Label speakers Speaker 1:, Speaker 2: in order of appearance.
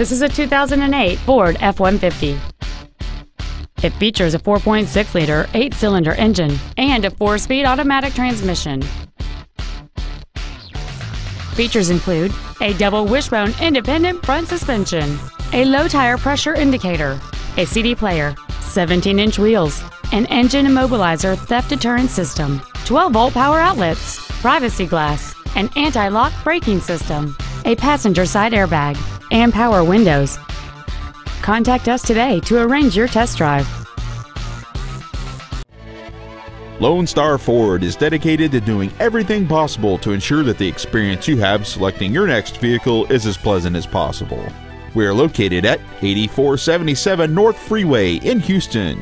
Speaker 1: This is a 2008 Ford F-150. It features a 4.6-liter, eight-cylinder engine and a four-speed automatic transmission. Features include a double wishbone independent front suspension, a low tire pressure indicator, a CD player, 17-inch wheels, an engine immobilizer theft deterrent system, 12-volt power outlets, privacy glass, an anti-lock braking system, a passenger side airbag, and power windows. Contact us today to arrange your test drive.
Speaker 2: Lone Star Ford is dedicated to doing everything possible to ensure that the experience you have selecting your next vehicle is as pleasant as possible. We are located at 8477 North Freeway in Houston.